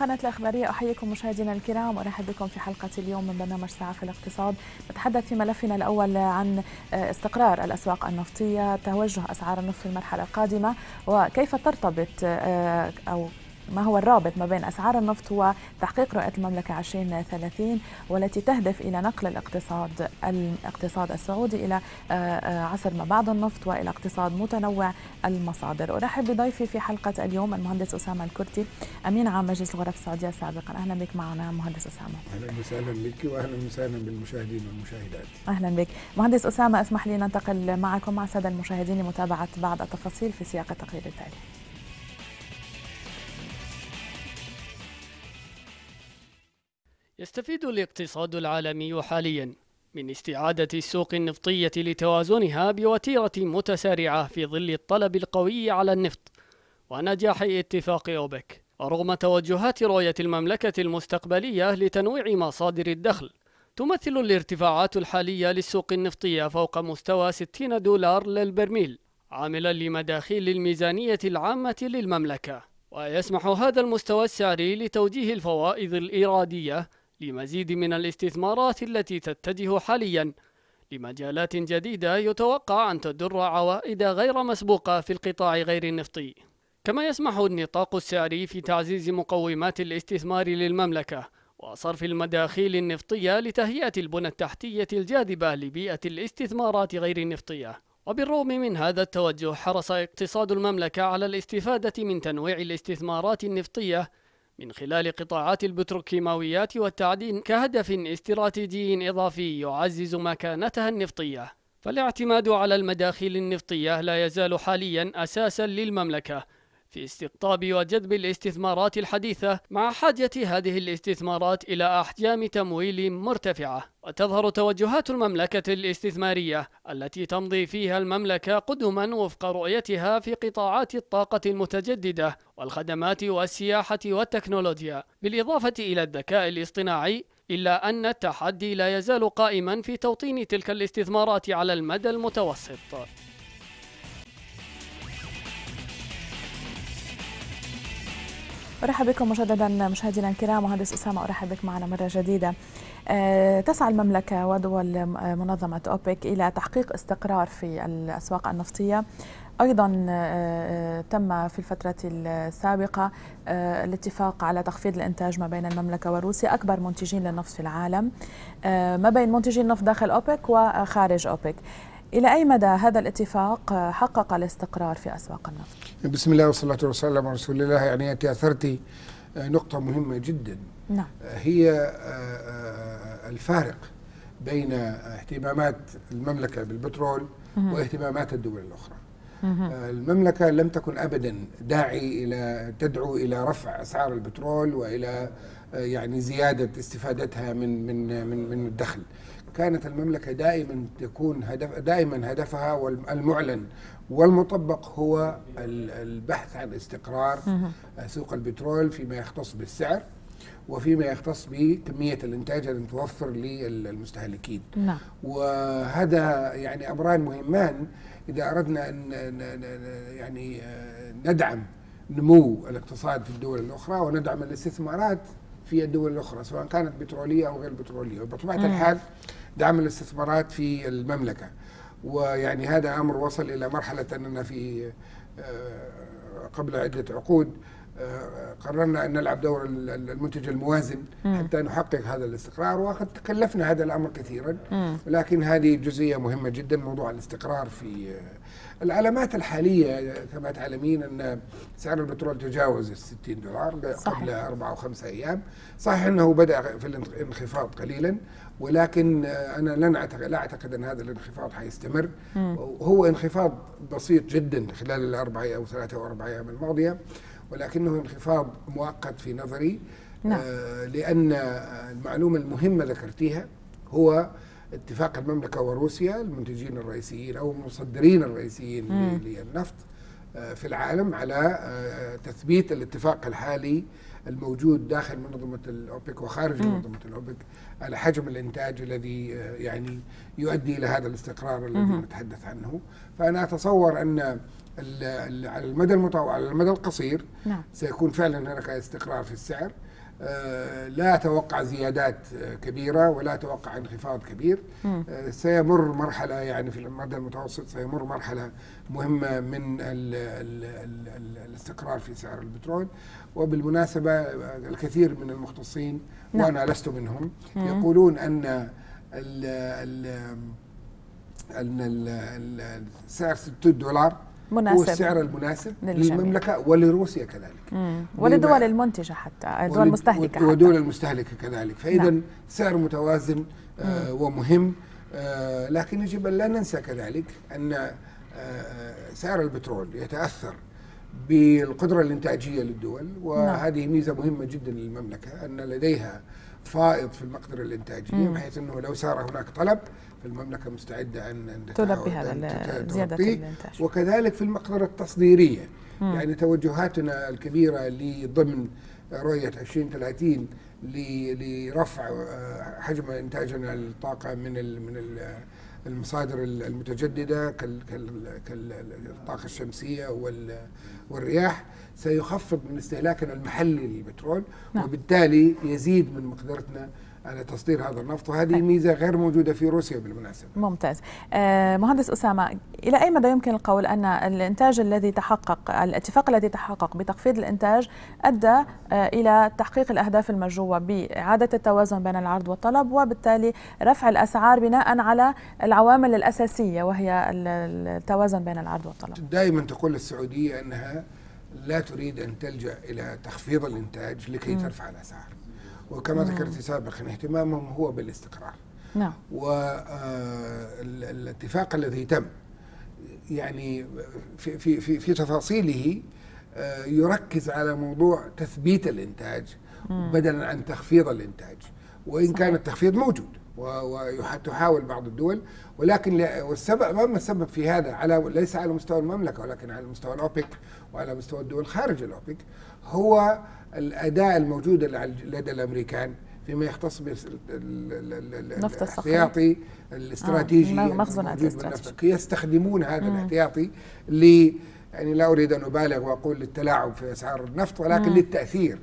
قناة الإخبارية أحييكم مشاهدينا الكرام وأرحب بكم في حلقة اليوم من برنامج ساعة في الاقتصاد. نتحدث في ملفنا الأول عن استقرار الأسواق النفطية توجه أسعار النفط في المرحلة القادمة وكيف ترتبط أو ما هو الرابط ما بين أسعار النفط وتحقيق رؤية المملكة 2030 والتي تهدف إلى نقل الاقتصاد الاقتصاد السعودي إلى عصر ما بعد النفط وإلى اقتصاد متنوع المصادر. أرحب بضيفي في حلقة اليوم المهندس أسامة الكرتي أمين عام مجلس الغرف السعودية سابقا. أهلا بك معنا مهندس أسامة. أهلا وسهلا بك وأهلا وسهلا بالمشاهدين والمشاهدات. أهلا بك. مهندس أسامة أسمح لي ننتقل معكم مع السادة المشاهدين لمتابعة بعض التفاصيل في سياق التقرير التالي. يستفيد الاقتصاد العالمي حاليا من استعادة السوق النفطية لتوازنها بوتيرة متسارعة في ظل الطلب القوي على النفط ونجاح اتفاق أوبك ورغم توجهات رؤية المملكة المستقبلية لتنويع مصادر الدخل تمثل الارتفاعات الحالية للسوق النفطية فوق مستوى 60 دولار للبرميل عاملا لمداخيل الميزانية العامة للمملكة. ويسمح هذا المستوى السعري لتوجيه الفوائض الإيرادية لمزيد من الاستثمارات التي تتجه حاليا لمجالات جديدة يتوقع أن تدر عوائد غير مسبوقة في القطاع غير النفطي. كما يسمح النطاق السعري في تعزيز مقومات الاستثمار للمملكة وصرف المداخيل النفطية لتهيئة البنى التحتية الجاذبة لبيئة الاستثمارات غير النفطية. وبالرغم من هذا التوجه حرص اقتصاد المملكة على الاستفادة من تنويع الاستثمارات النفطية من خلال قطاعات البتروكيماويات والتعدين كهدف استراتيجي إضافي يعزز مكانتها النفطية. فالاعتماد على المداخيل النفطية لا يزال حاليا أساسا للمملكة. في استقطاب وجذب الاستثمارات الحديثة مع حاجة هذه الاستثمارات إلى أحجام تمويل مرتفعة. وتظهر توجهات المملكة الاستثمارية التي تمضي فيها المملكة قدما وفق رؤيتها في قطاعات الطاقة المتجددة والخدمات والسياحة والتكنولوجيا بالإضافة إلى الذكاء الاصطناعي إلا أن التحدي لا يزال قائما في توطين تلك الاستثمارات على المدى المتوسط. أرحب بكم مجددا مشاهدينا الكرام مهندس أسامة أرحب بك معنا مرة جديدة. تسعى المملكة ودول منظمة أوبك إلى تحقيق استقرار في الأسواق النفطية. أيضا تم في الفترة السابقة الاتفاق على تخفيض الإنتاج ما بين المملكة وروسيا أكبر منتجين للنفط في العالم. ما بين منتجي النفط داخل أوبك وخارج أوبك. إلى أي مدى هذا الاتفاق حقق الاستقرار في أسواق النفط؟ بسم الله والصلاة والسلام على رسول الله. يعني أنت أثرتي نقطة مهمة جدا. نعم. هي الفارق بين اهتمامات المملكة بالبترول واهتمامات الدول الأخرى. المملكة لم تكن أبدا داعي إلى تدعو إلى رفع أسعار البترول وإلى يعني زيادة استفادتها من من من من الدخل. كانت المملكة دائما تكون هدف دائما هدفها والمعلن والمطبق هو البحث عن استقرار سوق البترول فيما يختص بالسعر وفيما يختص بكمية الإنتاج المتوفر للمستهلكين. نعم. وهذا يعني أمران مهمان. إذا أردنا أن يعني ندعم نمو الاقتصاد في الدول الأخرى وندعم الاستثمارات في الدول الأخرى سواء كانت بترولية أو غير بترولية. وبطبيعة الحال دعم الاستثمارات في المملكة. ويعني هذا أمر وصل إلى مرحلة أننا في قبل عدة عقود قررنا أن نلعب دور المنتج الموازن حتى نحقق هذا الاستقرار. وقد تكلفنا هذا الأمر كثيرا. ولكن هذه جزئية مهمة جدا موضوع الاستقرار في العلامات الحالية كما تعلمين أن سعر البترول تجاوز ال 60 دولار صحيح. قبل أربعة أو خمسة أيام. صحيح أنه بدأ في الانخفاض قليلا. ولكن أنا لن أعتقد لا أعتقد أن هذا الانخفاض حيستمر. هو انخفاض بسيط جدا خلال الأربع أو ثلاثة أو أربع أيام الماضية ولكنه انخفاض مؤقت في نظري. نعم. آه لأن المعلومة المهمة ذكرتيها هو اتفاق المملكة وروسيا المنتجين الرئيسيين أو المصدرين الرئيسيين للنفط في العالم على تثبيت الاتفاق الحالي الموجود داخل منظمة الأوبك وخارج منظمة الأوبك. على حجم الإنتاج الذي يعني يؤدي إلى هذا الاستقرار الذي نتحدث عنه. فأنا أتصور أن على المدى المطول على المدى القصير نعم. سيكون فعلا هناك استقرار في السعر. آه، لا أتوقع زيادات آه، كبيرة ولا أتوقع انخفاض كبير. آه، سيمر مرحلة يعني في المدى المتوسط سيمر مرحلة مهمة من ال ال ال ال الاستقرار في سعر البترول. وبالمناسبة الكثير من المختصين نعم. وأنا لست منهم يقولون أن ال ال أن سعر 6 دولار مناسب السعر المناسب للجميع. للمملكة ولروسيا كذلك مم. وللدول المنتجة حتى الدول المستهلكة ودول حتى المستهلكة كذلك فإذا نعم. سعر متوازن آه ومهم آه لكن يجب أن لا ننسى كذلك أن آه سعر البترول يتأثر بالقدرة الإنتاجية للدول وهذه ميزة مهمة جدا للمملكة أن لديها فائض في المقدرة الإنتاجية مم. بحيث أنه لو صار هناك طلب فالمملكة مستعدة أن أن تلبي هذا أن ال- تت- زيادة تغطيه. الإنتاج وكذلك في المقدرة التصديرية مم. يعني توجهاتنا الكبيرة لضمن رؤية 2030 ل- لرفع آه، حجم إنتاجنا للطاقة من ال- من ال- المصادر المتجددة كال- كال- كالطاقة الشمسية وال- والرياح سيخفض من استهلاكنا المحلي للبترول نعم. وبالتالي يزيد من مقدرتنا على تصدير هذا النفط. وهذه طيب. ميزة غير موجودة في روسيا بالمناسبة. ممتاز. آه، مهندس أسامة إلى أي مدى يمكن القول أن الإنتاج الذي تحقق الاتفاق الذي تحقق بتخفيض الإنتاج أدى آه، إلى تحقيق الأهداف المرجوة بإعادة التوازن بين العرض والطلب وبالتالي رفع الأسعار بناء على العوامل الأساسية وهي ال- التوازن بين العرض والطلب. دائما تقول السعودية أنها لا تريد أن تلجأ إلى تخفيض الإنتاج لكي مم. ترفع الأسعار. وكما ذكرت سابقا اهتمامهم هو بالاستقرار. نعم. والاتفاق الذي تم يعني في في في, في تفاصيله آه، يركز على موضوع تثبيت الإنتاج بدلا عن تخفيض الإنتاج. وإن. كان التخفيض موجود وتحاول بعض الدول ولكن والسبب ما السبب في هذا؟ على ليس على مستوى المملكة ولكن على مستوى الأوبك وعلى مستوى الدول خارج الأوبك هو الأداء الموجود لدى الأمريكان فيما يختص نفط الصخري. بالاحتياطي الاستراتيجي آه، مخزونات الموجود الاستراتيجي. بالنفط يستخدمون هذا مم. الاحتياطي ل يعني لا أريد أن أبالغ وأقول للتلاعب في أسعار النفط ولكن مم. للتأثير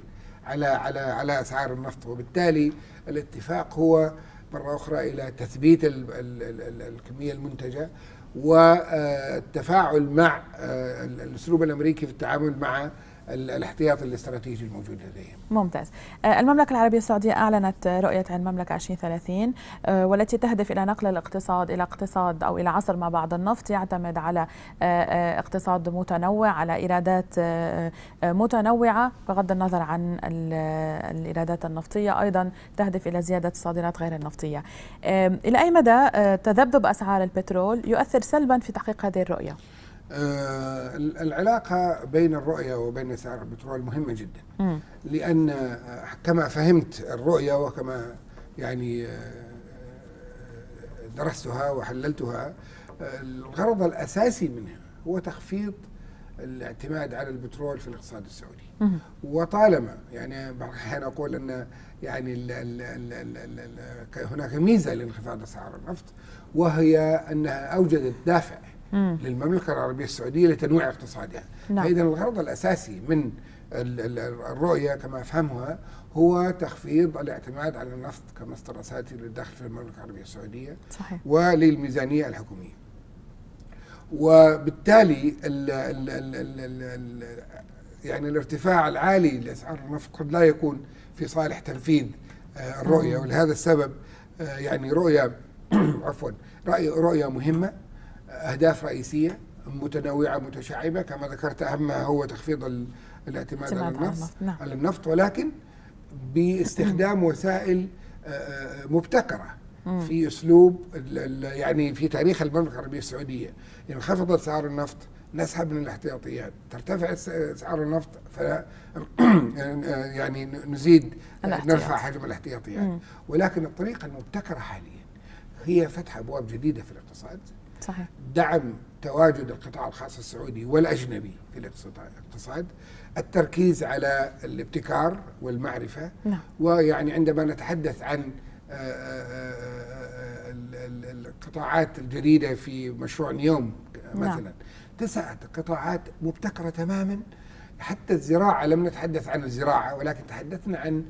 على على على أسعار النفط وبالتالي الاتفاق هو مرة أخرى إلى تثبيت ال ال ال ال الكمية المنتجة والتفاعل مع آه، الأسلوب الأمريكي في التعامل مع ال- الاحتياطي الاستراتيجي الموجود لديهم. ممتاز آه، المملكة العربية السعودية أعلنت رؤية المملكة 2030 آه، والتي تهدف إلى نقل الاقتصاد إلى اقتصاد أو إلى عصر ما بعد النفط يعتمد على آه، اقتصاد متنوع على إيرادات متنوعة بغض النظر عن ال- الإيرادات النفطية أيضا تهدف إلى زيادة الصادرات غير النفطية إلى أي مدى تذبذب أسعار البترول يؤثر سلبا في تحقيق هذه الرؤية؟ آه، العلاقة بين الرؤية وبين سعر البترول مهمة جدا. مم. لأن آه، كما فهمت الرؤية وكما يعني آه، درستها وحللتها الغرض الأساسي منها هو تخفيض الاعتماد على البترول في الاقتصاد السعودي مم. وطالما يعني بعض الأحيان أقول أن يعني ال ال ال ال ال ال هناك ميزة لانخفاض أسعار النفط وهي أنها أوجدت دافع مم. للمملكة العربية السعودية لتنويع اقتصادها نعم. فإذا الغرض الأساسي من ال- ال- الرؤية كما أفهمها هو تخفيض الاعتماد على النفط كمصدر أساسي للدخل في المملكة العربية السعودية صحيح وللميزانية الحكومية وبالتالي ال ال ال ال ال ال يعني الارتفاع العالي لأسعار النفط قد لا يكون في صالح تنفيذ آه، الرؤية مم. ولهذا السبب آه، يعني رؤية عفوا رأي رؤية مهمة أهداف رئيسية متنوعة متشعبة كما ذكرت أهمها هو تخفيض ال- الاعتماد على النفط نعم. على النفط ولكن باستخدام وسائل آه، آه، مبتكرة. في ال- يعني في تاريخ المملكة العربية السعودية ينخفض اسعار النفط نسحب من الاحتياطيات ترتفع اسعار النفط ف يعني نزيد الاحتياط. نرفع حجم الاحتياطيات. ولكن الطريقة المبتكرة حاليا هي فتح أبواب جديدة في الاقتصاد صحيح. دعم تواجد القطاع الخاص السعودي والأجنبي في الاقتصاد- التركيز على الابتكار والمعرفة نعم. ويعني عندما نتحدث عن آه، آه، آه، ال- ال- القطاعات الجديدة في مشروع نيوم نعم. مثلا تسعة قطاعات مبتكرة تماما. حتى الزراعة لم نتحدث عن الزراعة ولكن تحدثنا عن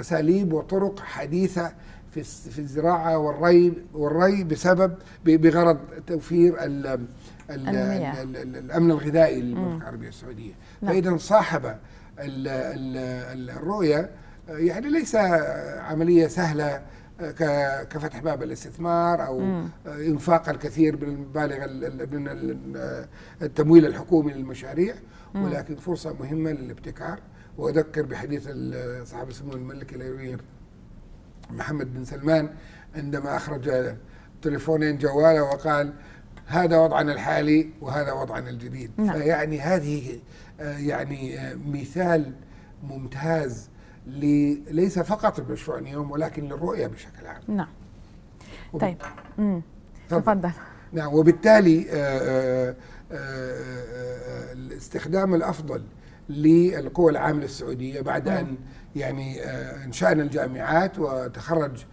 أساليب وطرق حديثة في في الزراعة والري والري بسبب بغرض توفير ال ال ال الأمن الغذائي للمملكة العربية السعودية. نعم. فإذا صاحب الرؤية يعني ليس عملية سهلة كفتح باب الاستثمار أو مم. إنفاق الكثير من المبالغ من التمويل الحكومي للمشاريع ولكن فرصة مهمة للابتكار. وأذكر بحديث صاحب السمو الملكي الامير محمد بن سلمان عندما أخرج تليفونين جواله وقال هذا وضعنا الحالي وهذا وضعنا الجديد. نعم. فيعني هذه يعني مثال ممتاز ليس فقط المشروع اليوم ولكن للرؤية بشكل عام. نعم. طيب. تفضل. نعم. وبالتالي آآ آآ الاستخدام الأفضل للقوى العامله السعوديه بعد أن يعني انشأنا الجامعات وتخرج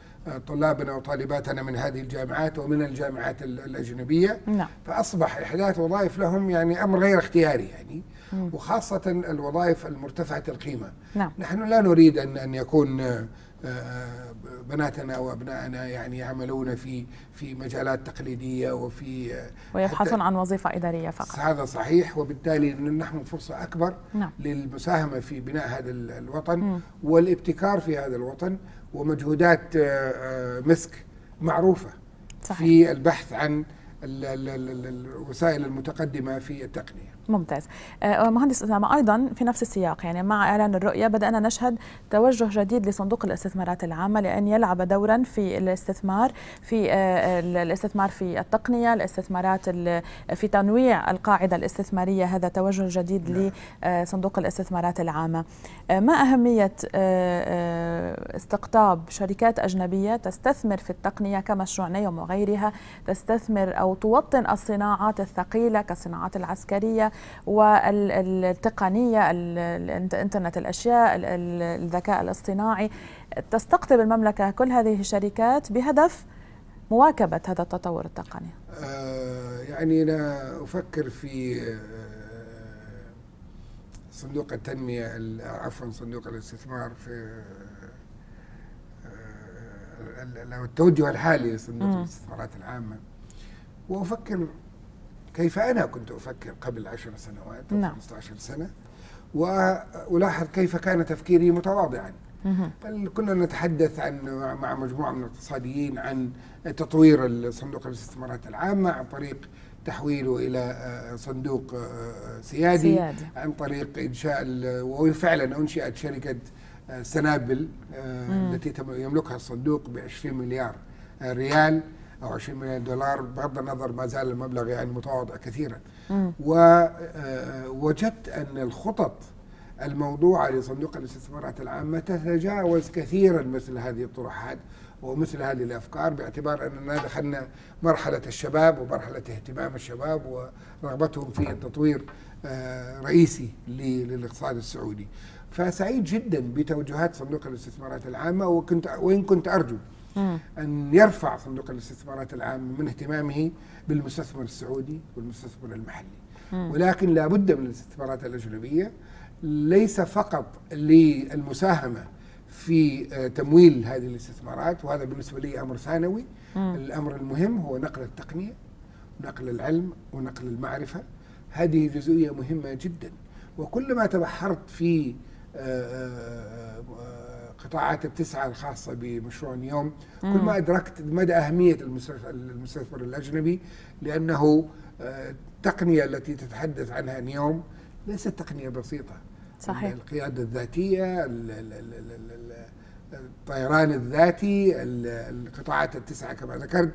طلابنا وطالباتنا من هذه الجامعات ومن الجامعات الأجنبية نعم. فأصبح إحداث وظائف لهم يعني أمر غير اختياري يعني وخاصة الوظائف المرتفعة القيمة نعم. نحن لا نريد أن أن يكون آه، آه، بناتنا وأبنائنا يعني يعملون في في مجالات تقليدية وفي آه، ويبحثون عن وظيفة إدارية فقط هذا صحيح وبالتالي نحن فرصة أكبر نعم. للمساهمة في بناء هذا الوطن م. والابتكار في هذا الوطن ومجهودات مسك معروفة صحيح. في البحث عن الوسائل المتقدمة في التقنية ممتاز. آه، مهندس أسامة أيضا في نفس السياق يعني مع إعلان الرؤية بدأنا نشهد توجه جديد لصندوق الاستثمارات العامة لأن يلعب دورا في الاستثمار في آه، الاستثمار في التقنية الاستثمارات في تنويع القاعدة الاستثمارية هذا توجه جديد نعم. لصندوق الاستثمارات العامة. آه، ما أهمية استقطاب شركات أجنبية؟ تستثمر في التقنية كمشروع نيوم وغيرها تستثمر أو توطن الصناعات الثقيلة كالصناعات العسكرية والتقنية الانترنت الأشياء الذكاء الاصطناعي. تستقطب المملكة كل هذه الشركات بهدف مواكبة هذا التطور التقني. آه يعني أنا أفكر في آه، صندوق التنمية عفوا صندوق الاستثمار في آه، التوجه الحالي لصندوق الاستثمارات العامة. وأفكر كيف أنا كنت أفكر قبل عشر سنوات أو نعم. 15 سنة؟ وألاحظ كيف كان تفكيري متواضعا. كنا نتحدث عن مع مجموعة من الاقتصاديين عن تطوير صندوق الاستثمارات العامة عن طريق تحويله إلى آه، صندوق آه، سيادي, سيادي. عن طريق إنشاء وفعلا أنشئت شركة آه، سنابل التي يملكها الصندوق ب 20 مليار ريال. أو 20 مليون دولار بغض النظر ما زال المبلغ يعني متواضع كثيرا ووجدت آه، أن الخطط الموضوعة لصندوق الاستثمارات العامة تتجاوز كثيرا مثل هذه الطروحات ومثل هذه الأفكار باعتبار أننا دخلنا مرحلة الشباب ومرحلة اهتمام الشباب ورغبتهم في التطوير آه، رئيسي للاقتصاد السعودي. فسعيد جدا بتوجهات صندوق الاستثمارات العامة وكنت وإن كنت أرجو أن يرفع صندوق الاستثمارات العامة من اهتمامه بالمستثمر السعودي والمستثمر المحلي. ولكن لا بد من الاستثمارات الأجنبية ليس فقط للمساهمة في آه، تمويل هذه الاستثمارات وهذا بالنسبة لي أمر ثانوي. الأمر المهم هو نقل التقنية ونقل العلم ونقل المعرفة. هذه جزئية مهمة جدا. وكلما تبحرت في آه، آه، القطاعات التسعة الخاصة بمشروع اليوم. كل ما أدركت مدى أهمية المستثمر الأجنبي لأنه التقنية آه، التي تتحدث عنها اليوم ليست تقنية بسيطة. صحيح. القيادة الذاتية الطيران الذاتي القطاعات التسعة كما ذكرت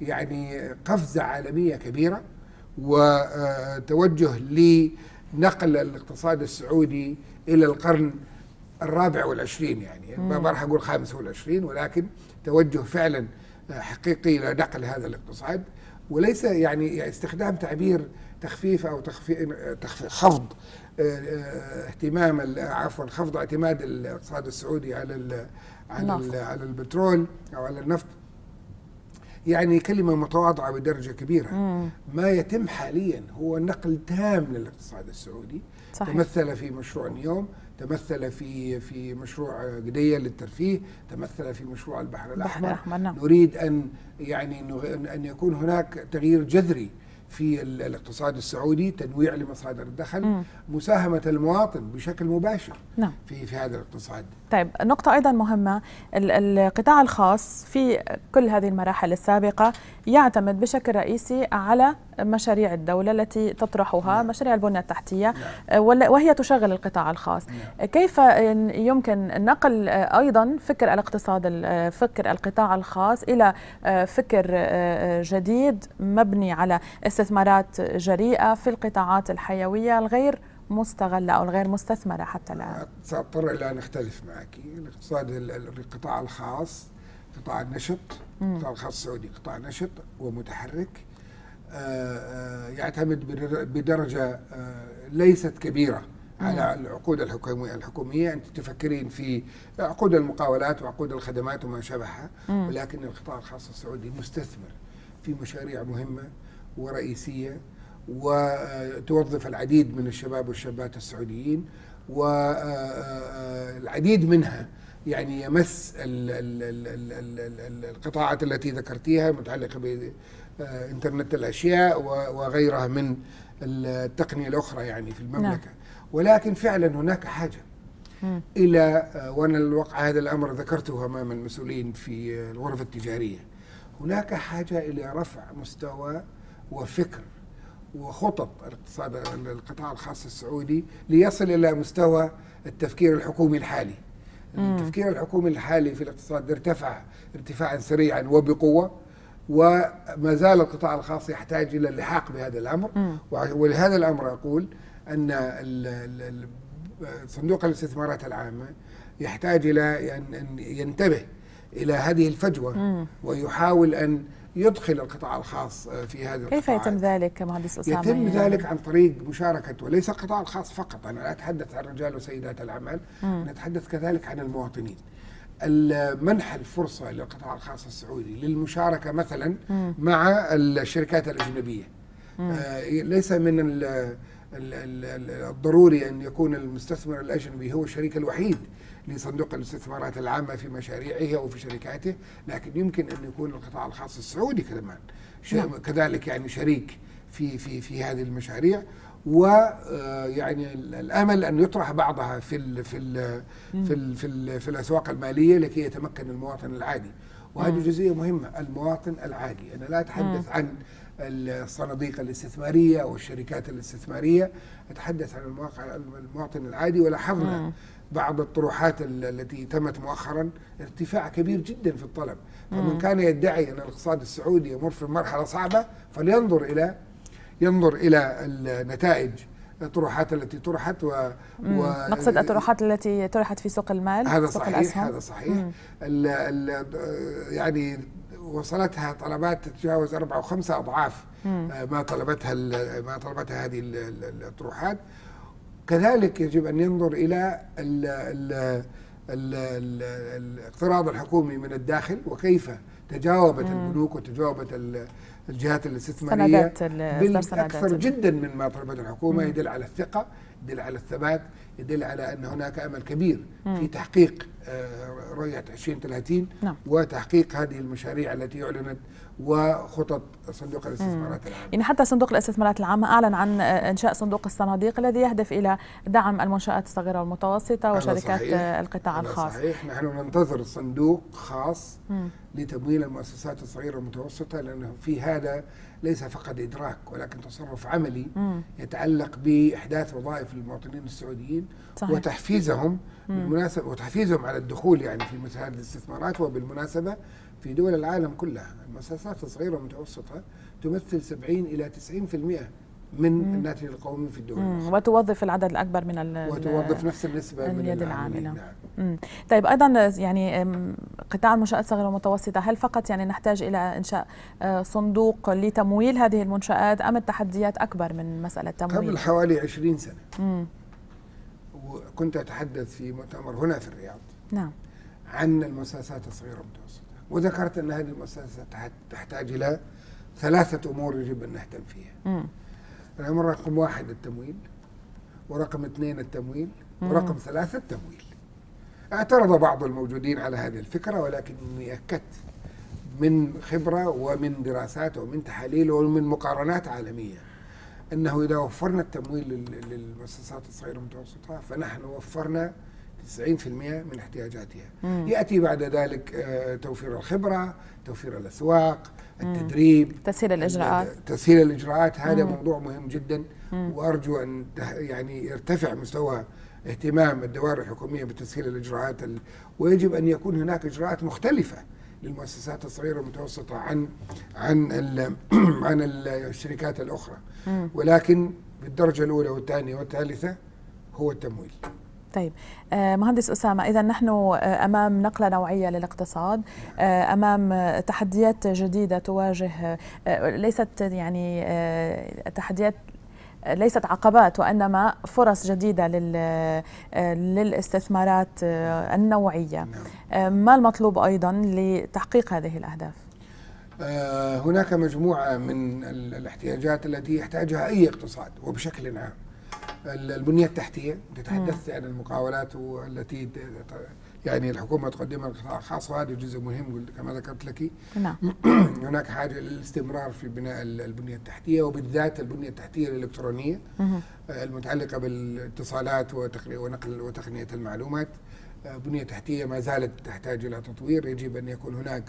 يعني قفزة عالمية كبيرة وتوجه لنقل الاقتصاد السعودي إلى القرن الرابع والعشرين يعني. ما راح أقول خامس والعشرين ولكن توجه فعلا حقيقي لنقل هذا الاقتصاد. وليس يعني استخدام تعبير تخفيف أو تخفيف خفض آه، آه، اهتمام عفوا خفض اعتماد الاقتصاد السعودي على ال على ال على البترول أو على النفط. يعني كلمة متواضعة بدرجة كبيرة. مم. ما يتم حاليا هو نقل تام للاقتصاد السعودي. صحيح. تمثل في مشروع اليوم تمثل في في مشروع قديه للترفيه تمثل في مشروع البحر الأحمر, الأحمر نعم. نريد أن يعني أن يكون هناك تغيير جذري في الاقتصاد السعودي تنويع لمصادر الدخل م. مساهمة المواطن بشكل مباشر نعم. في في هذا الاقتصاد طيب نقطة أيضا مهمة القطاع الخاص في كل هذه المراحل السابقة يعتمد بشكل رئيسي على مشاريع الدولة التي تطرحها نعم. مشاريع البنية التحتية نعم. وهي تشغل القطاع الخاص نعم. كيف يمكن نقل أيضا فكر الاقتصاد فكر القطاع الخاص إلى فكر جديد مبني على استثمارات جريئة في القطاعات الحيوية الغير مستغلة أو الغير مستثمرة حتى الآن؟ سأضطر إلى أن أختلف معك. الاقتصاد القطاع الخاص قطاع النشط القطاع الخاص السعودي قطاع نشط ومتحرك. يعتمد بدرجة ليست كبيرة على العقود الحكومية الحكومية. أنت تفكرين في عقود المقاولات وعقود الخدمات وما شابهها. ولكن القطاع الخاص السعودي مستثمر في مشاريع مهمة ورئيسية وتوظف العديد من الشباب والشابات السعوديين والعديد منها يعني يمس القطاعات التي ذكرتيها متعلقة بإنترنت الأشياء وغيرها من التقنية الأخرى يعني في المملكة. نعم. ولكن فعلا هناك حاجة. إلى وأنا الوقع هذا الأمر ذكرته أمام المسؤولين في الغرف التجارية. هناك حاجة إلى رفع مستوى وفكر. وخطط الاقتصاد القطاع الخاص السعودي ليصل إلى مستوى التفكير الحكومي الحالي. التفكير الحكومي الحالي في الاقتصاد ارتفع ارتفاعا سريعا وبقوة وما زال القطاع الخاص يحتاج إلى اللحاق بهذا الأمر. ولهذا الأمر أقول أن صندوق الاستثمارات العامة يحتاج إلى ان ينتبه إلى هذه الفجوة. ويحاول أن يدخل القطاع الخاص في هذا كيف يتم ذلك مهندس أسامة؟ يتم ذلك عن طريق مشاركة وليس القطاع الخاص فقط. أنا لا أتحدث عن رجال وسيدات الأعمال نتحدث كذلك عن المواطنين. منح الفرصة للقطاع الخاص السعودي للمشاركة مثلا مم. مع الشركات الأجنبية. آه ليس من الضروري أن يكون المستثمر الأجنبي هو الشريك الوحيد. لصندوق الاستثمارات العامة في مشاريعه أو في شركاته لكن يمكن أن يكون القطاع الخاص السعودي كمان. نعم. كذلك يعني شريك في في في هذه المشاريع. ويعني الأمل أن يطرح بعضها في ال في ال في ال في, ال في الأسواق المالية لكي يتمكن المواطن العادي. وهذه جزئية مهمة المواطن العادي. أنا لا أتحدث عن الصناديق الاستثمارية والشركات الاستثمارية أتحدث عن المواطن العادي. ولاحظنا بعض الطروحات التي تمت مؤخرا ارتفاع كبير جدا في الطلب. فمن كان يدعي أن الاقتصاد السعودي يمر في مرحلة صعبة فلينظر إلى ينظر إلى النتائج الطروحات التي طرحت و, و نقصد الطروحات التي طرحت في سوق المال هذا سوق صحيح الأسهم. هذا صحيح. ال ال يعني وصلتها طلبات تتجاوز أربع أو خمسة أضعاف مم. ما طلبتها ما طلبتها هذه الطروحات. كذلك يجب أن ينظر إلى ال ال ال ال الاقتراض الحكومي من الداخل وكيف تجاوبت مم. البنوك وتجاوبت الجهات الاستثماريه أكثر جدا مما طلبت الحكومة مم. يدل على الثقة يدل على الثبات يدل على أن هناك أمل كبير. في تحقيق آه، رؤية 2030 نعم. وتحقيق هذه المشاريع التي أعلنت وخطط صندوق الاستثمارات العامة يعني حتى صندوق الاستثمارات العامة أعلن عن إنشاء صندوق الصناديق الذي يهدف إلى دعم المنشآت الصغيرة والمتوسطة وشركات صحيح. القطاع الخاص صحيح نحن ننتظر صندوق خاص مم. لتمويل المؤسسات الصغيرة والمتوسطة لأنه في هذا ليس فقط إدراك ولكن تصرف عملي مم. يتعلق بإحداث وظائف للمواطنين السعوديين صحيح. وتحفيزهم بالمناسبة وتحفيزهم على الدخول يعني في مثل هذه الاستثمارات وبالمناسبة في دول العالم كلها المؤسسات الصغيرة والمتوسطة تمثل 70 إلى 90% من. الناتج القومي في الدول وتوظف العدد الأكبر من وتوظف نفس النسبة من اليد العاملة نعم. طيب أيضا يعني قطاع المنشآت الصغيرة والمتوسطة هل فقط يعني نحتاج إلى إنشاء آه، صندوق لتمويل هذه المنشآت أم التحديات أكبر من مسألة تمويل قبل حوالي 20 سنة مم. وكنت أتحدث في مؤتمر هنا في الرياض نعم عن المؤسسات الصغيرة والمتوسطة وذكرت أن هذه المؤسسة تحتاج إلى ثلاثة أمور يجب أن نهتم فيها مم. الأمر رقم واحد التمويل ورقم اثنين التمويل ورقم ثلاثة التمويل. اعترض بعض الموجودين على هذه الفكرة ولكني أكدت من خبرة ومن دراسات ومن تحاليل ومن مقارنات عالمية أنه إذا وفرنا التمويل للمؤسسات الصغيرة والمتوسطة فنحن وفرنا 90% من احتياجاتها. مم. يأتي بعد ذلك آه، توفير الخبرة توفير الأسواق التدريب تسهيل الإجراءات. تسهيل الإجراءات هذا مم. موضوع مهم جدا مم. وأرجو أن يعني يرتفع مستوى اهتمام الدوائر الحكومية بتسهيل الإجراءات ويجب أن يكون هناك إجراءات مختلفة للمؤسسات الصغيرة والمتوسطة عن عن عن الشركات الأخرى. ولكن في الدرجة الأولى والثانية والثالثة هو التمويل. طيب آه، مهندس أسامة إذا نحن آه، أمام نقلة نوعية للاقتصاد آه، أمام تحديات جديدة تواجه ليست يعني تحديات ليست عقبات وإنما فرص جديدة للاستثمارات النوعية. نعم. ما المطلوب أيضا لتحقيق هذه الأهداف؟ هناك مجموعة من الاحتياجات التي يحتاجها أي اقتصاد وبشكل عام. البنية التحتية تتحدث عن المقاولات والتي يعني الحكومة تقدمها للقطاع الخاص وهذا جزء مهم كما ذكرت لك. نعم هناك حاجة للاستمرار في بناء البنية التحتية وبالذات البنية التحتية الإلكترونية المتعلقة بالاتصالات ونقل وتقنية المعلومات. بنية تحتية ما زالت تحتاج إلى تطوير. يجب أن يكون هناك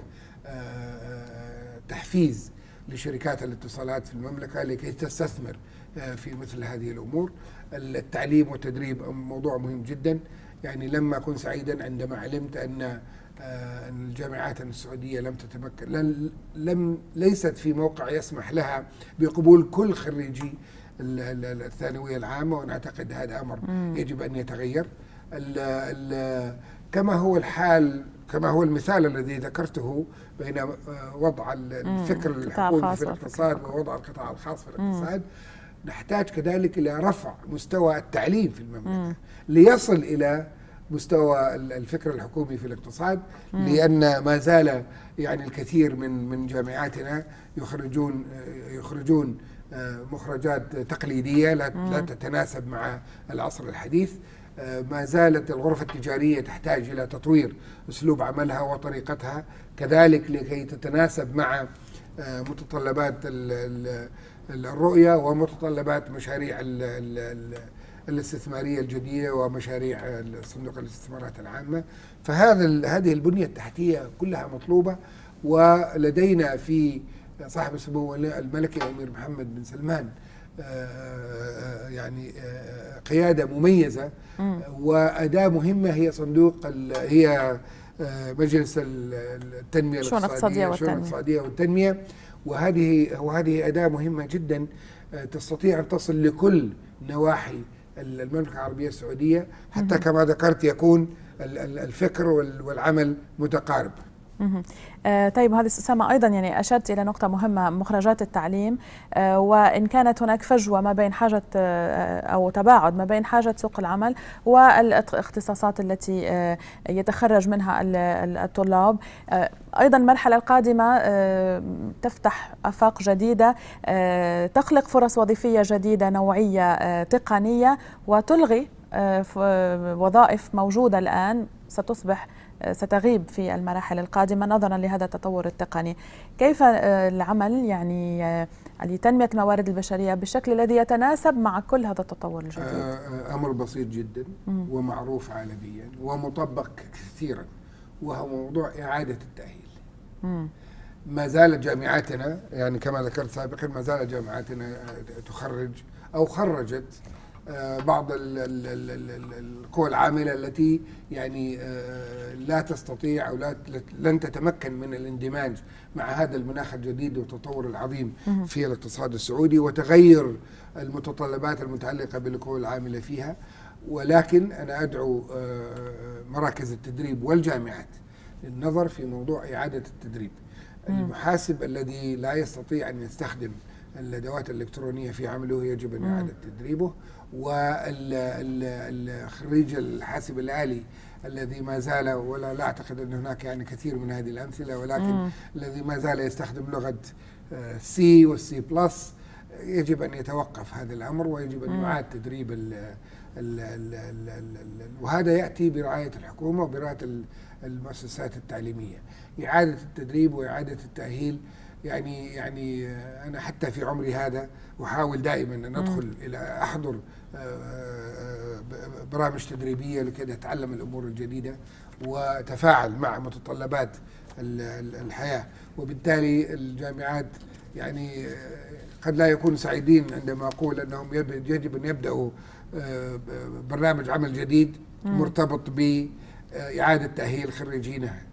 آه، آه، تحفيز لشركات الاتصالات في المملكة لكي تستثمر آه، في مثل هذه الأمور. التعليم والتدريب موضوع مهم جدا. يعني لما كنت سعيدا عندما علمت أن آه، الجامعات السعودية لم تتمكن لم ليست في موقع يسمح لها بقبول كل خريجي الثانوية العامة وأنا أعتقد هذا أمر يجب أن يتغير. ال ال كما هو الحال كما هو المثال الذي ذكرته بين آه، وضع الفكر الحكومي في الاقتصاد ووضع القطاع الخاص في الاقتصاد. نحتاج كذلك إلى رفع مستوى التعليم في المملكة ليصل إلى مستوى الفكر الحكومي في الاقتصاد لأن ما زال يعني الكثير من من جامعاتنا يخرجون يخرجون آه، مخرجات تقليدية لا لا تتناسب مع العصر الحديث. آه، ما زالت الغرفة التجارية تحتاج إلى تطوير أسلوب عملها وطريقتها كذلك لكي تتناسب مع آه، متطلبات الرؤية ومتطلبات مشاريع الاستثمارية الجديدة ومشاريع صندوق الاستثمارات العامة. فهذا هذه البنية التحتية كلها مطلوبة ولدينا في صاحب السمو الملكي الأمير محمد بن سلمان آه، آه، يعني آه، قيادة مميزة وأداة مهمة هي صندوق هي مجلس التنمية الاقتصادية والتنمية, والتنمية. وهذه وهذه أداة مهمة جدا آه، تستطيع أن تصل لكل نواحي المملكة العربية السعودية حتى كما ذكرت يكون الفكر والعمل متقارب. طيب هذا أسامة أيضا يعني أشرت إلى نقطة مهمة مخرجات التعليم. آه وإن كانت هناك فجوة ما بين حاجة آه أو تباعد ما بين حاجة سوق العمل والاختصاصات التي آه يتخرج منها الطلاب. آه، أيضا المرحلة القادمة آه، تفتح آفاق جديدة آه، تخلق فرص وظيفية جديدة نوعية تقنية وتلغي وظائف موجودة الآن ستصبح ستغيب في المراحل القادمة نظرا لهذا التطور التقني. كيف آه، العمل يعني آه، لتنمية الموارد البشرية بالشكل الذي يتناسب مع كل هذا التطور الجديد؟ آه، أمر بسيط جدا ومعروف عالميا ومطبق كثيرا وهو موضوع إعادة التأهيل. ما زالت جامعاتنا يعني كما ذكرت سابقا ما زالت جامعاتنا تخرج أو خرجت بعض القوى العاملة التي يعني آه، لا تستطيع أو لا لن تتمكن من الاندماج مع هذا المناخ الجديد والتطور العظيم في الاقتصاد السعودي وتغير المتطلبات المتعلقة بالقوى العاملة فيها. ولكن أنا أدعو آه، مراكز التدريب والجامعات للنظر في موضوع إعادة التدريب. المحاسب الذي لا يستطيع أن يستخدم الأدوات الإلكترونية في عمله يجب أن اعاده تدريبه. والخريج الحاسب الآلي الذي ما زال ولا لا أعتقد أن هناك يعني كثير من هذه الأمثلة ولكن مم. الذي ما زال يستخدم لغة C وال C Plus يجب أن يتوقف هذا الأمر ويجب أن يعاد تدريب ال ال ال ال ال ال وهذا يأتي برعاية الحكومة وبرعاية المؤسسات التعليمية. إعادة التدريب وإعادة التأهيل يعني يعني أنا حتى في عمري هذا أحاول دائما أن أدخل إلى أحضر آه، آه، برامج تدريبية لكي اتعلم الأمور الجديدة وتفاعل مع متطلبات الحياة. وبالتالي الجامعات يعني آه، قد لا يكونوا سعيدين عندما أقول أنهم يجب أن يبدأوا برنامج عمل جديد مرتبط بإعادة تأهيل خريجينها. آه،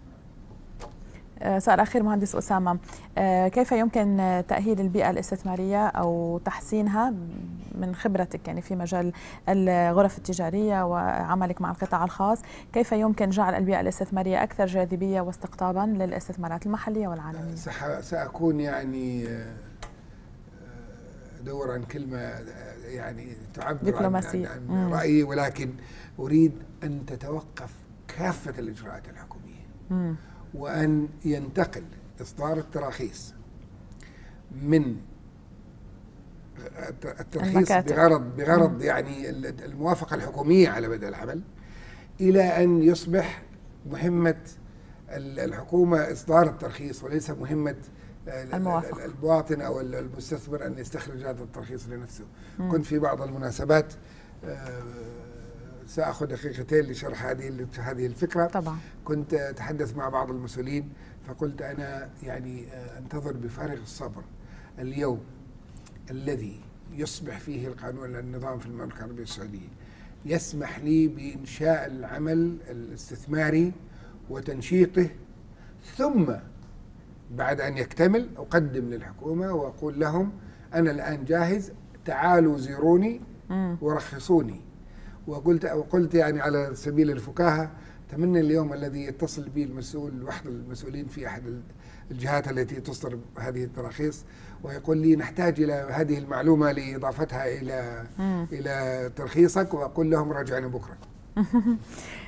سؤال أخير مهندس أسامة. آه، كيف يمكن تأهيل البيئة الاستثمارية أو تحسينها من خبرتك يعني في مجال الغرف التجارية وعملك مع القطاع الخاص؟ كيف يمكن جعل البيئة الاستثمارية أكثر جاذبية واستقطابا للاستثمارات المحلية والعالمية؟ سأكون يعني أدور آه، عن كلمة يعني تعبر عن, عن, عن رأيي ولكن أريد أن تتوقف كافة الإجراءات الحكومية. مم. وأن ينتقل إصدار التراخيص من الترخيص بغرض بغرض يعني الموافقة الحكومية على بدء العمل إلى أن يصبح مهمة الحكومة إصدار الترخيص وليس مهمة الموافق. المواطن أو المستثمر أن يستخرج هذا الترخيص لنفسه مم. كنت في بعض المناسبات آه، سأخذ دقيقتين لشرح هذه هذه الفكرة. طبعا. كنت أتحدث مع بعض المسؤولين فقلت أنا يعني آه، أنتظر بفارغ الصبر. اليوم الذي يصبح فيه القانون النظام في المملكة العربية السعودية يسمح لي بإنشاء العمل الاستثماري وتنشيطه ثم بعد أن يكتمل أقدم للحكومة وأقول لهم أنا الآن جاهز تعالوا زيروني ورخصوني. وقلت وقلت يعني على سبيل الفكاهة أتمنى اليوم الذي يتصل بي المسؤول وأحد المسؤولين في أحد الجهات التي تصدر هذه التراخيص ويقول لي نحتاج إلى هذه المعلومة لإضافتها إلى إلى ترخيصك وأقول لهم راجعنا بكرة.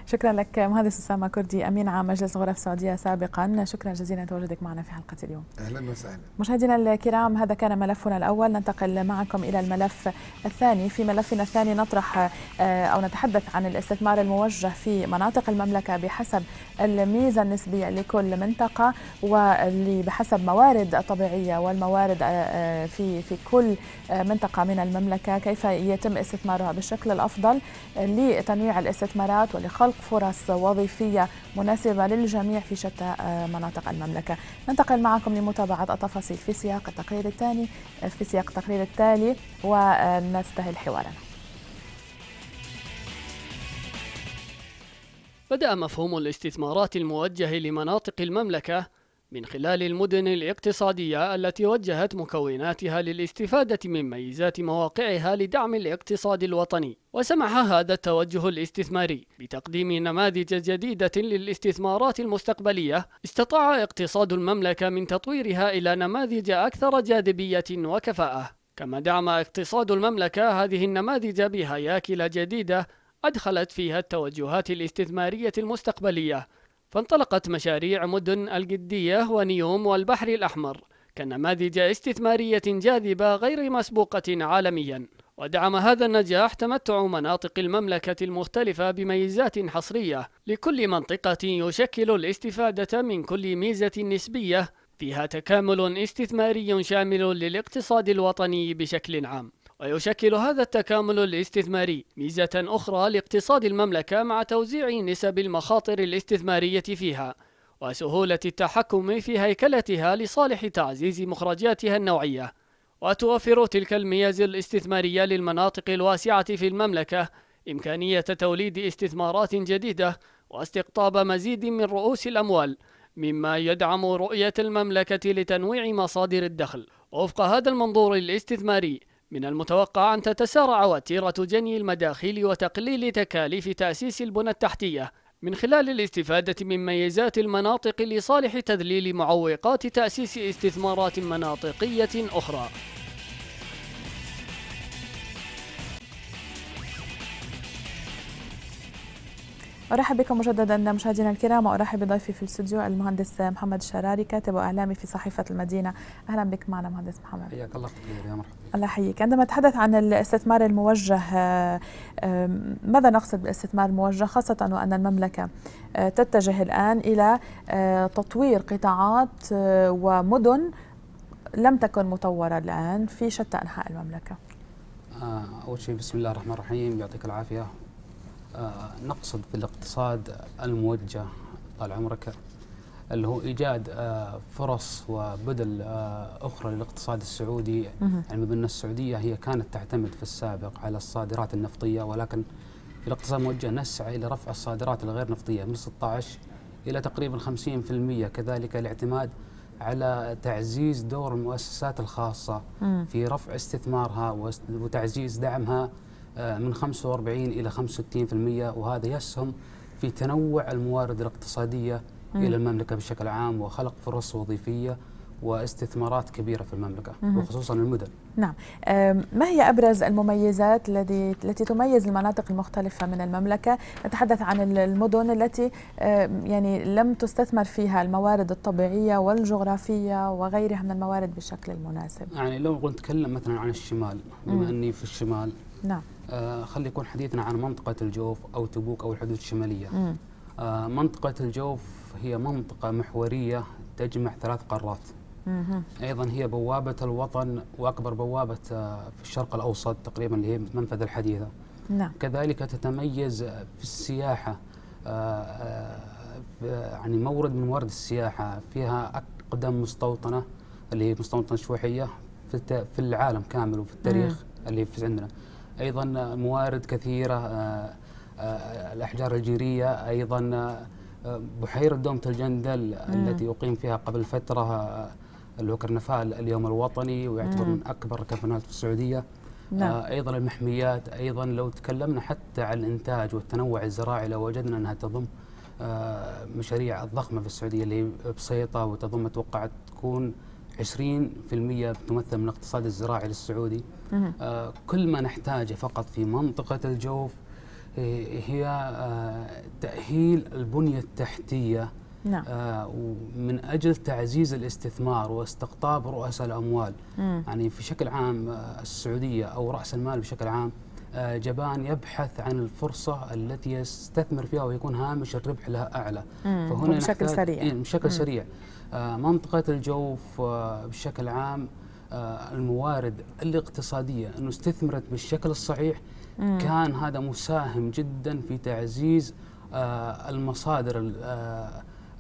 شكرا لك مهندس أسامة كردي أمين عام مجلس الغرف السعودية سابقا. شكرا جزيلا لتواجدك معنا في حلقة اليوم. أهلا وسهلا. مشاهدينا الكرام هذا كان ملفنا الأول. ننتقل معكم إلى الملف الثاني. في ملفنا الثاني نطرح آه، أو نتحدث عن الاستثمار الموجه في مناطق المملكة بحسب الميزة النسبية لكل منطقة واللي بحسب موارد الطبيعية والموارد آه، آه، في في كل منطقة من المملكة كيف يتم استثمارها بالشكل الأفضل لتنويع الاستثمارات ولخلق فرص وظيفية مناسبة للجميع في شتى آه، مناطق المملكة. ننتقل معكم لمتابعة التفاصيل في سياق التقرير الثاني في سياق التقرير التالي ونستهل حوارنا. بدأ مفهوم الاستثمارات الموجه لمناطق المملكة من خلال المدن الاقتصادية التي وجهت مكوناتها للاستفادة من ميزات مواقعها لدعم الاقتصاد الوطني وسمح هذا التوجه الاستثماري بتقديم نماذج جديدة للاستثمارات المستقبلية. استطاع اقتصاد المملكة من تطويرها إلى نماذج أكثر جاذبية وكفاءة. كما دعم اقتصاد المملكة هذه النماذج بهياكل جديدة أدخلت فيها التوجهات الاستثمارية المستقبلية. فانطلقت مشاريع مدن القدية ونيوم والبحر الأحمر كنماذج استثمارية جاذبة غير مسبوقة عالميا. ودعم هذا النجاح تمتع مناطق المملكة المختلفة بميزات حصرية. لكل منطقة يشكل الاستفادة من كل ميزة نسبية فيها تكامل استثماري شامل للاقتصاد الوطني بشكل عام. ويشكل هذا التكامل الاستثماري ميزة أخرى لاقتصاد المملكة مع توزيع نسب المخاطر الاستثمارية فيها وسهولة التحكم في هيكلتها لصالح تعزيز مخرجاتها النوعية. وتوفر تلك الميز الاستثمارية للمناطق الواسعة في المملكة إمكانية توليد استثمارات جديدة واستقطاب مزيد من رؤوس الأموال مما يدعم رؤية المملكة لتنويع مصادر الدخل. وفق هذا المنظور الاستثماري من المتوقع أن تتسارع وتيرة جني المداخيل وتقليل تكاليف تأسيس البنى التحتية من خلال الاستفادة من ميزات المناطق لصالح تذليل معوقات تأسيس استثمارات مناطقية أخرى. أرحب بكم مجددا مشاهدينا الكرام وأرحب بضيفي في الاستوديو المهندس محمد الشراري كاتب وإعلامي في صحيفة المدينة. أهلا بك معنا مهندس محمد. حياك الله يا مرحبا. الله يحييك. عندما نتحدث عن الاستثمار الموجه ماذا نقصد بالاستثمار الموجه خاصة وأن المملكة تتجه الآن إلى تطوير قطاعات ومدن لم تكن مطورة الآن في شتى أنحاء المملكة؟ آه، أول شيء بسم الله الرحمن الرحيم يعطيك العافية. آه، نقصد في الاقتصاد الموجه طال عمرك اللي هو إيجاد آه، فرص وبدل أخرى للاقتصاد السعودي. يعني بما ان السعودية هي كانت تعتمد في السابق على الصادرات النفطية ولكن في الاقتصاد الموجه نسعى إلى رفع الصادرات الغير نفطية من 16 إلى تقريبا 50% كذلك الاعتماد على تعزيز دور المؤسسات الخاصة في رفع استثمارها وتعزيز دعمها آه، من 45 إلى 65% وهذا يسهم في تنوع الموارد الاقتصادية إلى المملكة بشكل عام وخلق فرص وظيفية واستثمارات كبيرة في المملكة وخصوصا المدن. نعم. ما هي أبرز المميزات التي التي تميز المناطق المختلفة من المملكة؟ نتحدث عن المدن التي يعني لم تستثمر فيها الموارد الطبيعية والجغرافية وغيرها من الموارد بالشكل المناسب يعني لو نتكلم مثلا عن الشمال بما أني في الشمال. نعم. آه خلي يكون حديثنا عن منطقة الجوف أو تبوك أو الحدود الشمالية. آه منطقة الجوف هي منطقة محورية تجمع ثلاث قارات. أيضا هي بوابة الوطن وأكبر بوابة آه، في الشرق الأوسط تقريبا اللي هي منفذ الحديثة. نعم. كذلك تتميز في السياحة آه، آه، يعني مورد من موارد السياحة. فيها أقدم مستوطنة اللي هي مستوطنة شويحيه في في العالم كامل وفي التاريخ مم. اللي في عندنا. أيضا موارد كثيرة الأحجار الجيرية أيضا بحيرة دومه الجندل. التي أقيم فيها قبل فترة اللي هو كرنفال اليوم الوطني ويعتبر من أكبر الكرنفالات في السعودية نعم. آه أيضا المحميات أيضا لو تكلمنا حتى عن الإنتاج والتنوع الزراعي لو وجدنا أنها تضم آه مشاريع الضخمة في السعودية اللي بسيطة وتضم أتوقع تكون 20% تمثل من الاقتصاد الزراعي للسعودي آه كل ما نحتاجه فقط في منطقة الجوف هي آه تأهيل البنية التحتية نعم. آه ومن أجل تعزيز الاستثمار واستقطاب رؤساء الأموال مم. يعني في شكل عام آه السعودية أو رأس المال بشكل عام آه جبان يبحث عن الفرصة التي يستثمر فيها ويكون هامش الربح لها أعلى مم. فهنا بشكل سريع إيه بشكل. سريع آه منطقة الجوف آه بشكل عام آه الموارد الاقتصادية إنه استثمرت بالشكل الصحيح مم. كان هذا مساهم جدا في تعزيز المصادر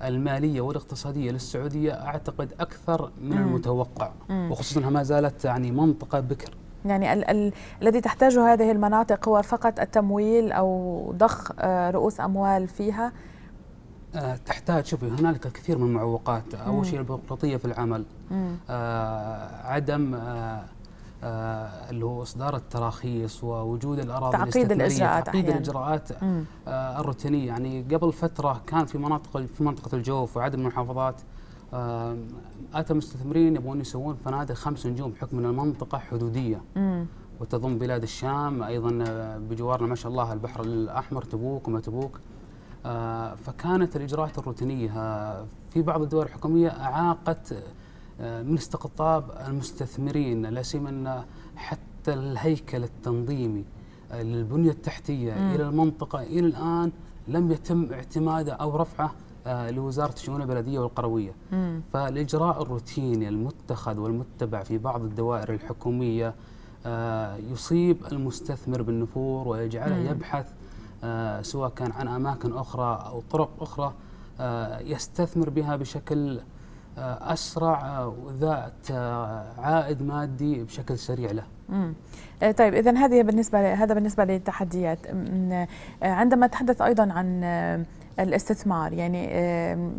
المالية والاقتصادية للسعودية أعتقد أكثر من مم. المتوقع مم. وخصوصا انها ما زالت يعني منطقة بكر يعني ال ال الذي تحتاجه هذه المناطق هو فقط التمويل أو ضخ رؤوس أموال فيها تحتاج شوفي هنالك الكثير من المعوقات. أول شيء البيروقراطيه في العمل. آه عدم آه آه اللي هو إصدار التراخيص ووجود الأراضي تعقيد الإجراءات تعقيد الإجراءات آه الروتينية. يعني قبل فترة كان في مناطق في منطقة الجوف وعدد من المحافظات. آه اتى مستثمرين يبغون يسوون فنادق خمس نجوم بحكم إن المنطقة حدودية. مم. وتضم بلاد الشام أيضا آه، بجوارنا ما شاء الله البحر الأحمر تبوك وما تبوك. آه فكانت الإجراءات الروتينية آه، في بعض الدول الحكومية أعاقت آه، من استقطاب المستثمرين لا سيما أن حتى الهيكل التنظيمي آه، للبنية التحتية م. إلى المنطقة إلى الآن لم يتم اعتماده أو رفعه آه، لوزارة الشؤون البلدية والقروية. م. فالإجراء الروتيني المتخذ والمتبع في بعض الدوائر الحكومية يصيب المستثمر بالنفور ويجعله. يبحث سواء كان عن أماكن أخرى أو طرق أخرى يستثمر بها بشكل أسرع وذات عائد مادي بشكل سريع له. امم طيب اذا هذه بالنسبة هذا بالنسبة للتحديات عندما نتحدث أيضا عن الاستثمار. يعني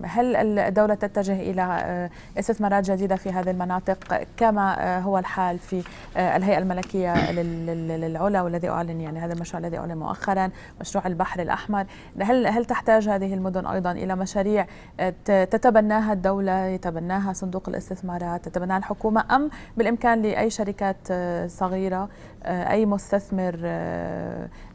هل الدولة تتجه إلى آه، استثمارات جديدة في هذه المناطق كما آه، هو الحال في آه، الهيئة الملكية للعلا والذي أعلن يعني هذا المشروع الذي أعلن مؤخرا مشروع البحر الأحمر. هل هل تحتاج هذه المدن أيضا إلى مشاريع تتبناها الدولة يتبناها صندوق الاستثمارات تتبناها الحكومة أم بالإمكان لأي شركات صغيرة أي مستثمر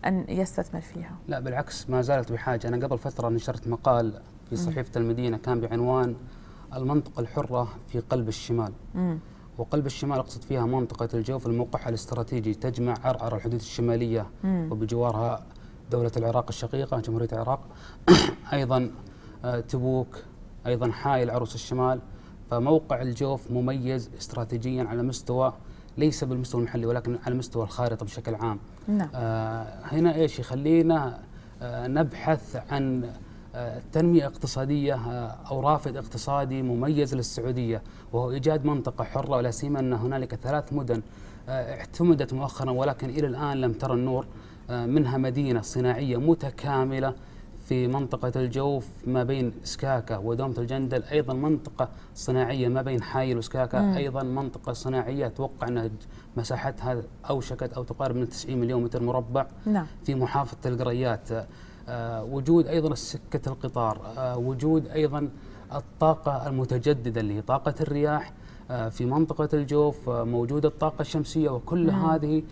أن يستثمر فيها. لا بالعكس ما زالت بحاجة. أنا قبل فترة نشرت مقال في صحيفة المدينة كان بعنوان المنطقة الحرة في قلب الشمال. وقلب الشمال أقصد فيها منطقة الجوف الموقعها الاستراتيجي تجمع عرعر الحدود الشمالية. وبجوارها دولة العراق الشقيقة جمهورية العراق. أيضا آه، تبوك أيضا حائل عروس الشمال. فموقع الجوف مميز استراتيجيا على مستوى ليس بالمستوى المحلي ولكن على مستوى الخارطة بشكل عام. نعم. آه هنا إيش يخلينا آه نبحث عن آه، تنمية اقتصادية آه، أو رافد اقتصادي مميز للسعودية وهو إيجاد منطقة حرة ولا سيما أن هنالك ثلاث مدن آه، اعتمدت مؤخرا ولكن إلى الآن لم ترى النور منها مدينة صناعية متكاملة في منطقة الجوف ما بين سكاكا ودومة الجندل أيضا منطقة صناعية ما بين حايل وسكاكا مم. أيضا منطقة صناعية أتوقع أنها مساحتها أوشكت أو تقارب من 90 مليون متر مربع نعم. في محافظة القريات آه، وجود أيضا سكة القطار آه، وجود أيضا الطاقة المتجددة اللي هي طاقة الرياح آه، في منطقة الجوف موجودة الطاقة الشمسية وكل مم. هذه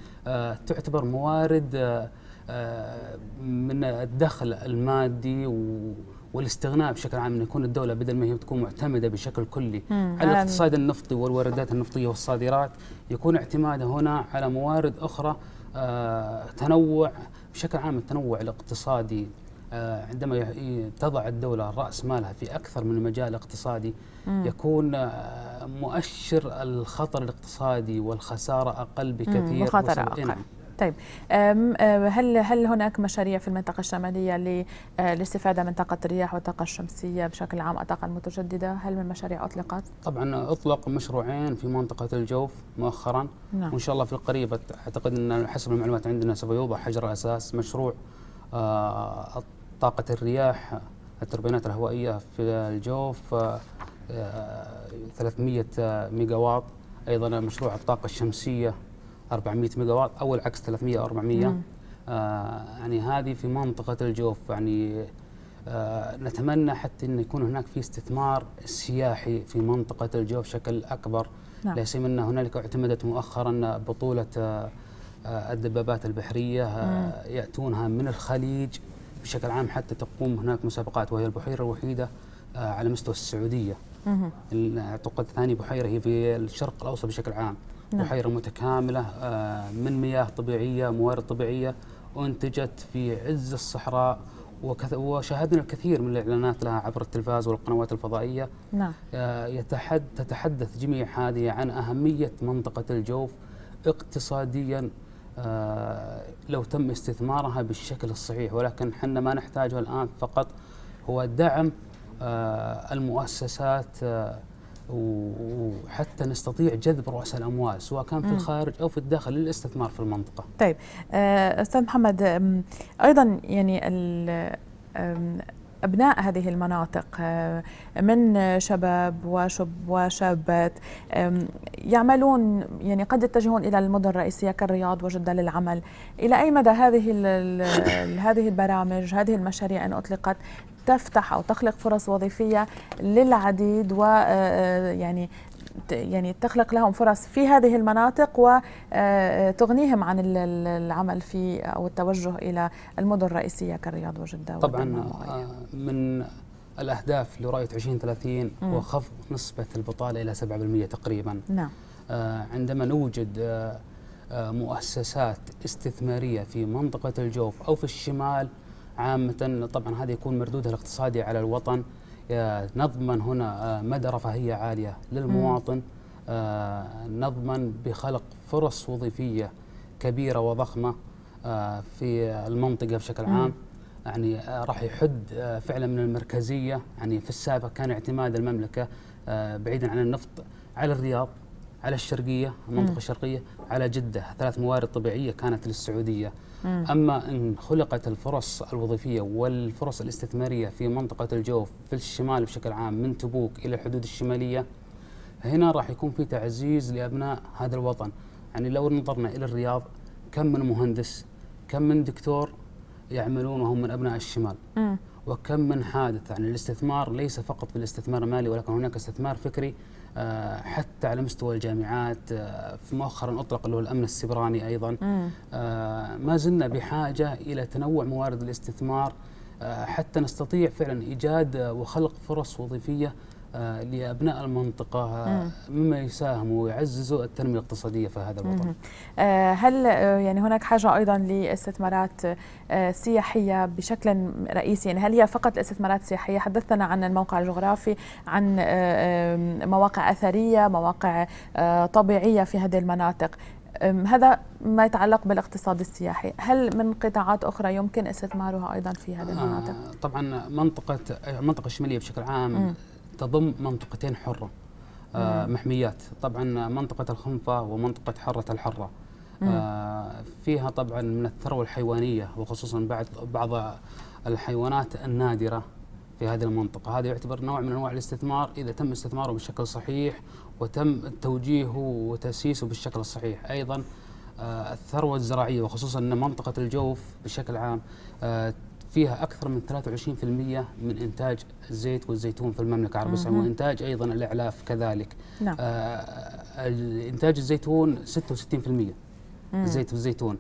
تعتبر موارد من الدخل المادي والاستغناء بشكل عام ان يكون الدولة بدل ما هي تكون معتمدة بشكل كلي على الاقتصاد النفطي والواردات النفطية والصادرات يكون اعتمادها هنا على موارد أخرى تنوع بشكل عام التنوع الاقتصادي آه، عندما تضع الدولة رأس مالها في أكثر من مجال اقتصادي مم. يكون آه، مؤشر الخطر الاقتصادي والخسارة أقل بكثير مخاطرة أقل. نعم. طيب هل هل هناك مشاريع في المنطقة الشمالية للاستفادة من طاقة الرياح والطاقة الشمسية بشكل عام الطاقة المتجددة؟ هل من مشاريع أطلقت؟ طبعا أطلق مشروعين في منطقة الجوف مؤخرا نعم. وإن شاء الله في القريب أعتقد أن حسب المعلومات عندنا سوف يوضع حجر أساس مشروع آه، طاقة الرياح التوربينات الهوائية في الجوف 300 آه، ميجا واط أيضا مشروع الطاقة الشمسية 400 ميجا واط أو العكس 300 أو 400 آه يعني هذه في منطقة الجوف يعني آه نتمنى حتى انه يكون هناك في استثمار سياحي في منطقة الجوف بشكل أكبر. نعم. لا سيما ان هنالك اعتمدت مؤخرا بطولة آه, آه، الدبابات البحرية آه يأتونها من الخليج بشكل عام حتى تقوم هناك مسابقات وهي البحيرة الوحيدة آه على مستوى السعودية. اعتقد ثاني بحيرة هي في الشرق الأوسط بشكل عام. نعم. بحيرة متكاملة آه، من مياه طبيعية موارد طبيعية وانتجت في عز الصحراء وشاهدنا الكثير من الإعلانات لها عبر التلفاز والقنوات الفضائية نعم. آه، يتحد تتحدث جميع هذه عن أهمية منطقة الجوف اقتصاديا آه، لو تم استثمارها بالشكل الصحيح ولكن حنا ما نحتاجه الآن فقط هو دعم المؤسسات وحتى نستطيع جذب رؤساء الأموال سواء كان في الخارج أو في الداخل للاستثمار في المنطقة. طيب آه، أستاذ محمد أيضا يعني أبناء هذه المناطق آه، من شباب وشب وشابات يعملون يعني قد يتجهون إلى المدن الرئيسية كالرياض وجدة للعمل. إلى أي مدى هذه هذه البرامج هذه المشاريع إن أطلقت؟ تفتح أو تخلق فرص وظيفية للعديد و آه، يعني يعني تخلق لهم فرص في هذه المناطق وتغنيهم عن العمل في أو التوجه إلى المدن الرئيسية كالرياض وجدة طبعا آه، من الأهداف لرؤية 2030 هو خفض نسبة البطالة إلى 7% تقريبا. نعم. آه، عندما نوجد مؤسسات استثمارية في منطقة الجوف أو في الشمال عامة طبعا هذا يكون مردودها الاقتصادي على الوطن. نضمن هنا آه، مدى رفاهية عالية للمواطن. آه، نضمن بخلق فرص وظيفية كبيرة وضخمة آه، في المنطقة بشكل عام. يعني راح يحد فعلا من المركزية. يعني في السابق كان اعتماد المملكة بعيدا عن النفط على الرياض على الشرقية المنطقة مم. الشرقية على جدة. ثلاث موارد طبيعية كانت للسعودية. مم. أما إن خلقت الفرص الوظيفية والفرص الاستثمارية في منطقة الجوف في الشمال بشكل عام من تبوك إلى الحدود الشمالية هنا راح يكون في تعزيز لأبناء هذا الوطن يعني لو نظرنا إلى الرياض كم من مهندس كم من دكتور يعملون وهم من أبناء الشمال مم. وكم من حادث يعني الاستثمار ليس فقط في الاستثمار المالي ولكن هناك استثمار فكري حتى على مستوى الجامعات آه، في مؤخرا أطلق اللي هو الأمن السبراني أيضا. آه، ما زلنا بحاجة إلى تنوع موارد الاستثمار آه، حتى نستطيع فعلا إيجاد آه، وخلق فرص وظيفية آه، لأبناء المنطقة آه، مما يساهم ويعزز التنمية الاقتصادية في هذا الوطن. آه، هل آه، يعني هناك حاجة أيضا لاستثمارات آه، سياحية بشكل رئيسي يعني هل هي فقط استثمارات سياحية حدثنا عن الموقع الجغرافي عن آه، آه، مواقع أثرية مواقع آه، طبيعية في هذه المناطق هذا ما يتعلق بالاقتصاد السياحي هل من قطاعات أخرى يمكن استثمارها أيضا في هذه المناطق؟ آه، طبعا منطقة المنطقة الشمالية بشكل عام. تضم منطقتين حرة. آه،. محميات. طبعا منطقة الخنفة ومنطقة حرة الحرة. مم. آه، فيها طبعا من الثروة الحيوانية وخصوصا بعد بعض الحيوانات النادرة في هذه المنطقة. هذا يعتبر نوع من أنواع الاستثمار إذا تم استثماره بشكل صحيح وتم توجيهه وتأسيسه بالشكل الصحيح. أيضا آه، الثروة الزراعية وخصوصا إن منطقة الجوف بشكل عام فيها أكثر من 23% من إنتاج الزيت والزيتون في المملكة العربية السعودية مهم. وإنتاج أيضا الإعلاف كذلك نعم آه، إنتاج الزيتون 66% مم. الزيت والزيتون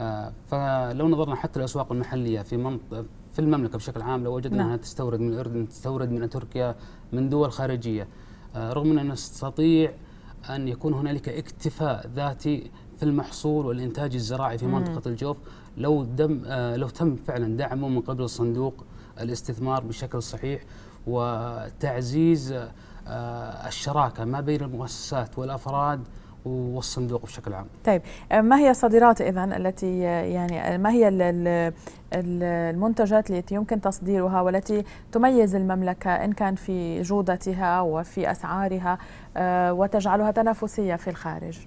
آه، فلو نظرنا حتى الأسواق المحلية في منطقه في المملكة بشكل عام لو وجدنا نعم. أنها تستورد من الأردن تستورد من تركيا من دول خارجية آه، رغم أننا نستطيع أن يكون هنالك اكتفاء ذاتي في المحصول والإنتاج الزراعي في مم. منطقة الجوف لو دم آه، لو تم فعلا دعمه من قبل صندوق الاستثمار بشكل صحيح وتعزيز آه، الشراكة ما بين المؤسسات والأفراد والصندوق بشكل عام. طيب آه، ما هي الصادرات إذا التي آه، يعني آه، ما هي ال- ال- ال- المنتجات التي يمكن تصديرها والتي تميز المملكة إن كان في جودتها وفي أسعارها آه، وتجعلها تنافسية في الخارج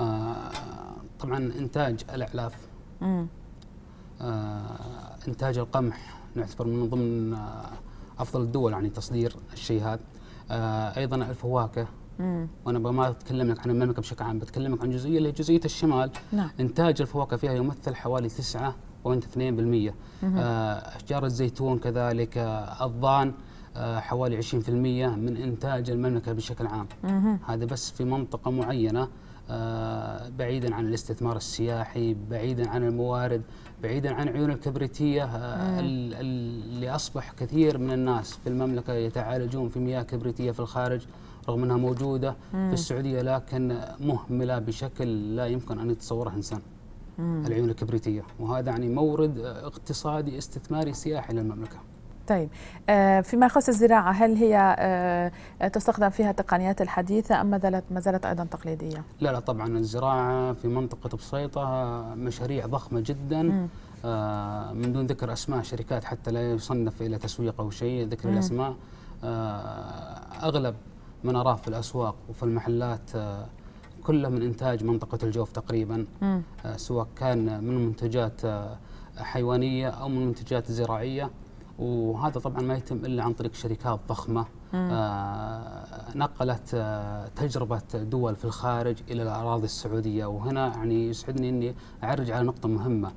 آه، طبعا إنتاج الأعلاف. آه، إنتاج القمح نعتبر من ضمن آه، أفضل الدول يعني تصدير الشيء هذا. آه، أيضا الفواكه. مم. وأنا ما اتكلم لك عن المملكة بشكل عام بتكلمك عن جزئية اللي جزئية الشمال. نعم. إنتاج الفواكه فيها يمثل حوالي 9.2% مهم. آه، أشجار الزيتون كذلك آه، الضان آه، حوالي 20% من إنتاج المملكة بشكل عام. مهم. هذا بس في منطقة معينة. آه، بعيدا عن الاستثمار السياحي بعيدا عن الموارد بعيدا عن عيون الكبريتية آه، اللي أصبح كثير من الناس في المملكة يتعالجون في مياه كبريتية في الخارج رغم أنها موجودة. في السعودية لكن مهملة بشكل لا يمكن أن يتصوره إنسان. العيون الكبريتية وهذا يعني مورد آه، اقتصادي استثماري سياحي للمملكة طيب آه، فيما يخص الزراعة هل هي آه، تستخدم فيها التقنيات الحديثة أم ما زالت ما زالت أيضا تقليدية؟ لا لا طبعا الزراعة في منطقة بسيطة مشاريع ضخمة جدا. آه، من دون ذكر أسماء شركات حتى لا يصنف إلى تسويق أو شيء ذكر مم. الأسماء آه، أغلب ما نراه في الأسواق وفي المحلات آه، كله من إنتاج منطقة الجوف تقريبا. آه، سواء كان من منتجات آه، حيوانية أو من منتجات زراعية وهذا طبعا ما يتم إلا عن طريق شركات ضخمة. آه، نقلت آه، تجربة دول في الخارج إلى الأراضي السعودية. وهنا يعني يسعدني إني أعرج على نقطة مهمة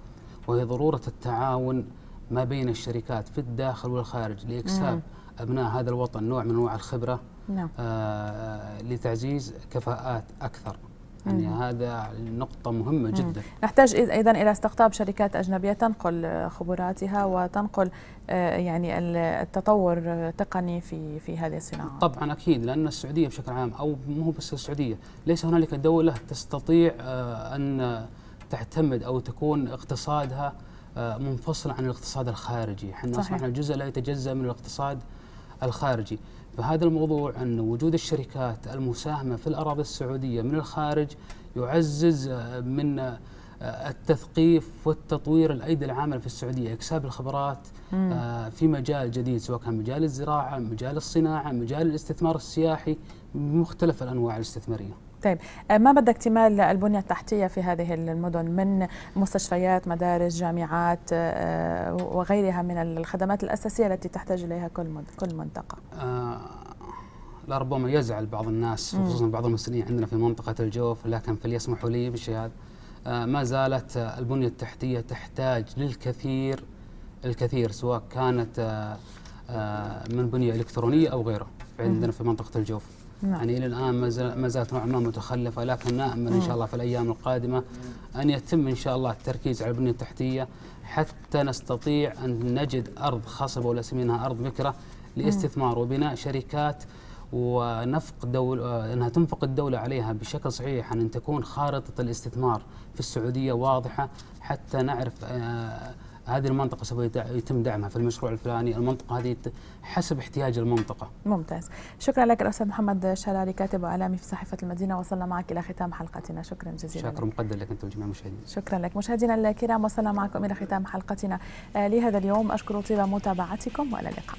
وهي ضرورة التعاون ما بين الشركات في الداخل والخارج لإكساب مم. أبناء هذا الوطن نوع من أنواع الخبرة. نعم. آه، لتعزيز كفاءات أكثر. يعني. هذا نقطة مهمة مم. جدا نحتاج أيضا إلى استقطاب شركات أجنبية تنقل خبراتها وتنقل آه، يعني ال- التطور التقني في في هذه الصناعه طبعا أكيد لأن السعودية بشكل عام أو مو بس السعودية ليس هنالك دولة تستطيع آه، أن تعتمد أو تكون اقتصادها آه، منفصل عن الاقتصاد الخارجي، إحنا صحيح. أصبحنا جزء لا يتجزأ من الاقتصاد الخارجي، فهذا الموضوع أن وجود الشركات المساهمة في الأراضي السعودية من الخارج يعزز آه، من آه، التثقيف والتطوير الأيدي العامله في السعودية، إكساب الخبرات مم. آه، في مجال جديد سواء كان مجال الزراعة، مجال الصناعة، مجال الاستثمار السياحي بمختلف الأنواع الاستثمارية. طيب آه، ما بدك اكتمال البنية التحتية في هذه المدن؟ من مستشفيات مدارس جامعات آه، وغيرها من الخدمات الأساسية التي تحتاج إليها كل كل منطقة؟ آه لربما يزعل بعض الناس خصوصا بعض المسؤولين عندنا في منطقة الجوف لكن فليسمحوا لي بالشيء هذا آه ما زالت البنية التحتية تحتاج للكثير الكثير سواء كانت آه آه من بنية إلكترونية أو غيره عندنا في منطقة الجوف. نعم. يعني إلى الآن ما زالت نوعا ما متخلفة لكن نأمل إن شاء الله في الأيام القادمة أن يتم إن شاء الله التركيز على البنية التحتية حتى نستطيع أن نجد أرض خصبة ولا سمينها أرض بكرة لاستثمار وبناء شركات ونفق دول إنها تنفق الدولة عليها بشكل صحيح أن تكون خارطة الاستثمار في السعودية واضحة حتى نعرف آه هذه المنطقة سوف يتم دعمها في المشروع الفلاني. المنطقة هذه حسب احتياج المنطقة. ممتاز. شكرا لك الأستاذ محمد شلالي كاتب وإعلامي في صحيفة المدينة وصلنا معك إلى ختام حلقتنا. شكرا جزيلا شكرا مقدر لك أنت وجميع المشاهدين. شكرا لك. مشاهدينا الكرام وصلنا معكم إلى ختام حلقتنا. لهذا اليوم أشكر طيب متابعتكم وإلى اللقاء.